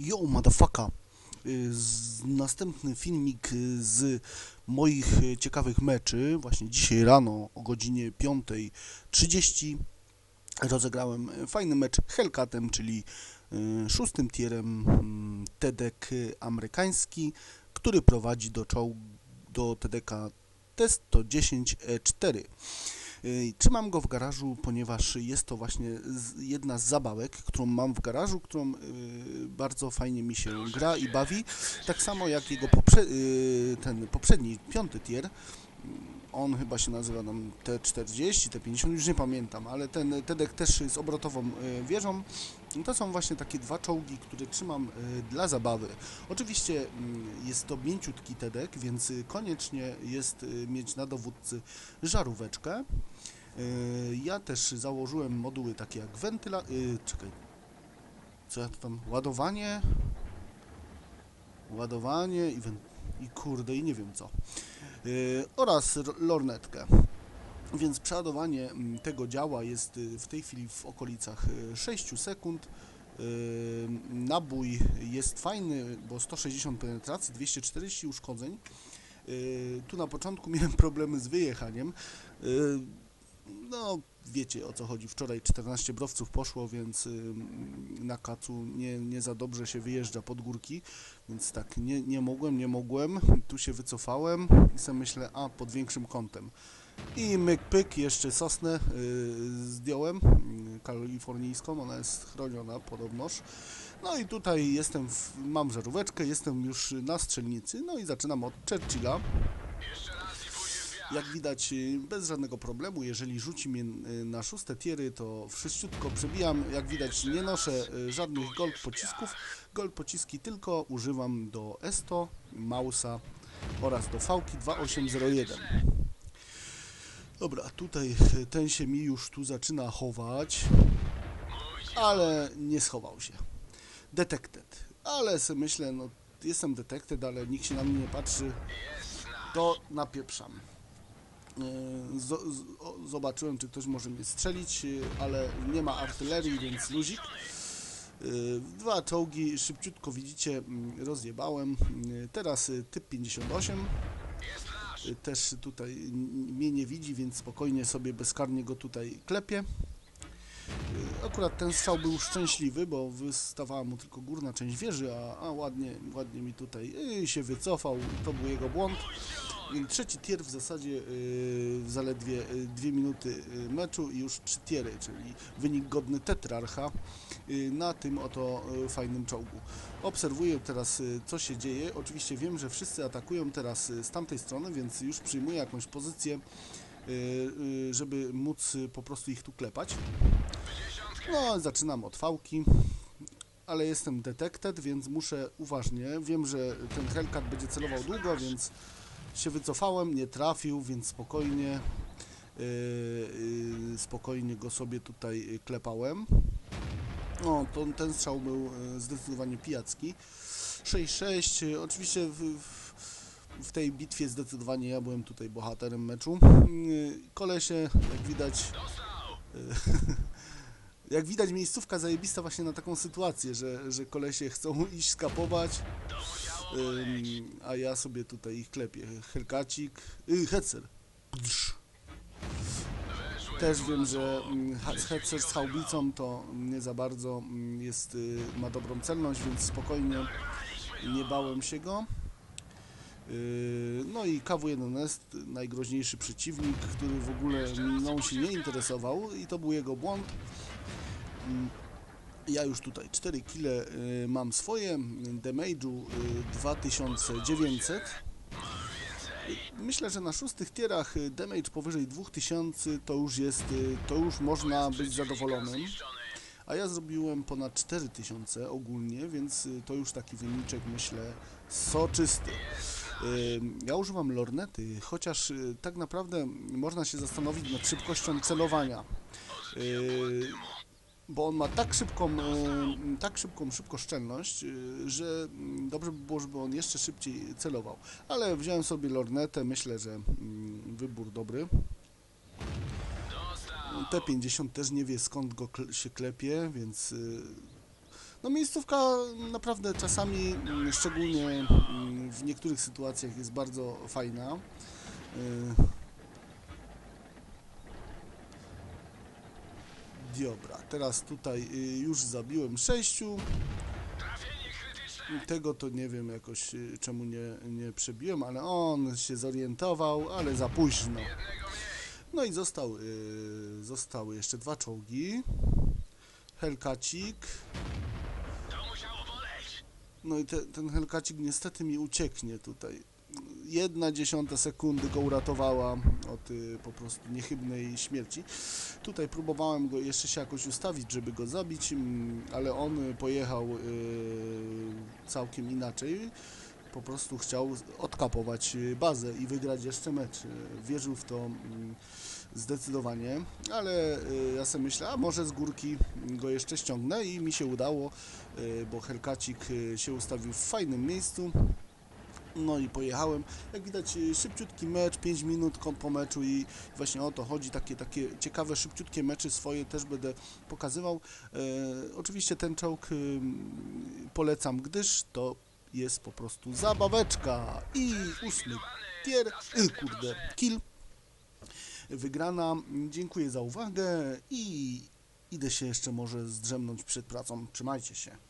Yo, motherfucker! Y, następny filmik y, z moich y, ciekawych meczy. Właśnie dzisiaj rano o godzinie 5.30 rozegrałem fajny mecz Hellcatem, czyli szóstym tierem mm, TDK amerykański, który prowadzi do czołg do TDK T110E4. Y, Trzymam go w garażu, ponieważ jest to właśnie jedna z zabawek, którą mam w garażu, którą y, bardzo fajnie mi się gra i bawi. Tak samo jak jego poprze- y, ten poprzedni, piąty tier. On chyba się nazywa tam T40, T50, już nie pamiętam, ale ten TEDek też z obrotową wieżą. I To są właśnie takie dwa czołgi, które trzymam y, dla zabawy. Oczywiście mm, jest to mięciutki TEDek, więc koniecznie jest y, mieć na dowódcy żaróweczkę. Y, Ja też założyłem moduły takie jak wentyla... Czekaj. Co ja tam... Ładowanie... Ładowanie i, i kurde, i nie wiem co. Oraz lornetkę. Więc przeładowanie mm, tego działa jest y, w tej chwili w okolicach y, 6 sekund. Y, Nabój jest fajny, bo 160 penetracji, 240 uszkodzeń. Y, Tu na początku miałem problemy z wyjechaniem. Y, No, wiecie o co chodzi. Wczoraj 14 browców poszło, więc y, na kacu nie, nie za dobrze się wyjeżdża pod górki. Więc tak, nie, nie mogłem, nie mogłem. Tu się wycofałem i sobie myślę, a pod większym kątem. I myk pyk, jeszcze sosnę y, zdjąłem, y, kalifornijską, ona jest chroniona podobnoż. No i tutaj jestem, w, mam żaróweczkę, jestem już na strzelnicy, no i zaczynam od Churchilla. Jak widać, y, bez żadnego problemu, jeżeli rzuci mnie y, na szóste tiery, to wszyściutko przebijam. Jak widać, nie noszę żadnych gold pocisków. Gold pociski tylko używam do Esto, Mausa oraz do Fałki 2801. Dobra, tutaj y, ten się mi już tu zaczyna chować, ale nie schował się. Detected. Ale myślę, no jestem detected, ale nikt się na mnie nie patrzy, to napieprzam. O- Zobaczyłem, czy ktoś może mnie strzelić, yy, ale nie ma artylerii, więc luzik. Dwa czołgi, szybciutko widzicie, mm, rozjebałem. Teraz typ 58. Też tutaj mnie nie widzi, więc spokojnie sobie bezkarnie go tutaj klepię. Akurat ten strzał był szczęśliwy, bo wystawała mu tylko górna część wieży, a, a ładnie, ładnie mi tutaj yy, się wycofał. To był jego błąd. Trzeci tier w zasadzie yy, zaledwie yy, dwie minuty yy, meczu i już trzy tiery, czyli wynik godny tetrarcha yy, na tym oto yy, fajnym czołgu. Obserwuję teraz yy, co się dzieje. Oczywiście wiem, że wszyscy atakują teraz yy, z tamtej strony, więc już przyjmuję jakąś pozycję, yy, yy, żeby móc po prostu ich tu klepać. No, zaczynam od fałki. Ale jestem detected, więc muszę uważnie. Wiem, że ten Hellcat będzie celował długo, więc się wycofałem, nie trafił, więc spokojnie yy, yy, spokojnie go sobie tutaj klepałem. No, to, ten strzał był yy, zdecydowanie pijacki. 6-6, yy, oczywiście w, w, w tej bitwie zdecydowanie ja byłem tutaj bohaterem meczu. Kolesie, jak widać, yy, jak widać miejscówka zajebista właśnie na taką sytuację, że, że kolesie chcą iść skapować, Ym, a ja sobie tutaj ich klepię. Helkacik, yy, Hetzer. Też wiem, że Hetzer z haubicą to nie za bardzo jest, y, ma dobrą celność, więc spokojnie nie bałem się go. Yy, No i KW1 jest najgroźniejszy przeciwnik, który w ogóle mną się nie interesował i to był jego błąd. Ja już tutaj 4 kile y, mam swoje, damage'u y, 2900. Y, Myślę, że na szóstych tierach y, damage powyżej 2000 to już jest, to już można być zadowolonym. A ja zrobiłem ponad 4000 ogólnie, więc to już taki wyniczek myślę soczysty. Ja używam lornety, chociaż tak naprawdę można się zastanowić nad szybkością celowania. Bo on ma tak szybką, e, tak szybką szybkoszczelność, e, że mm, dobrze by było, żeby on jeszcze szybciej celował. Ale wziąłem sobie lornetę, myślę, że mm, wybór dobry. T50 też nie wie skąd go się klepie, więc y, No miejscówka naprawdę czasami, mm, szczególnie w niektórych sytuacjach jest bardzo fajna. Dobra, teraz tutaj y, już zabiłem sześciu. Tego to nie wiem jakoś y, czemu nie, nie przebiłem, ale on się zorientował, ale za późno. No i został, y, zostały jeszcze dwa czołgi. Helkacik. No i te, ten Helkacik niestety mi ucieknie tutaj. Jedna dziesiąta sekundy go uratowała od y, po prostu niechybnej śmierci. Tutaj próbowałem go jeszcze się jakoś ustawić, żeby go zabić, mm, ale on pojechał y, całkiem inaczej. Po prostu chciał odkapować bazę i wygrać jeszcze mecz. Wierzył w to mm, zdecydowanie, ale y, ja sobie myślę, a może z górki go jeszcze ściągnę i mi się udało, bo Helkacik y, się ustawił w fajnym miejscu. No i pojechałem. Jak widać, y, szybciutki mecz, 5 minut po meczu i właśnie o to chodzi. Takie, takie ciekawe, szybciutkie mecze swoje też będę pokazywał. E, oczywiście ten czołg y, polecam, gdyż to jest po prostu zabaweczka. I ósmy tier, y, kurde, kill. Wygrana. Dziękuję za uwagę i idę się jeszcze może zdrzemnąć przed pracą. Trzymajcie się.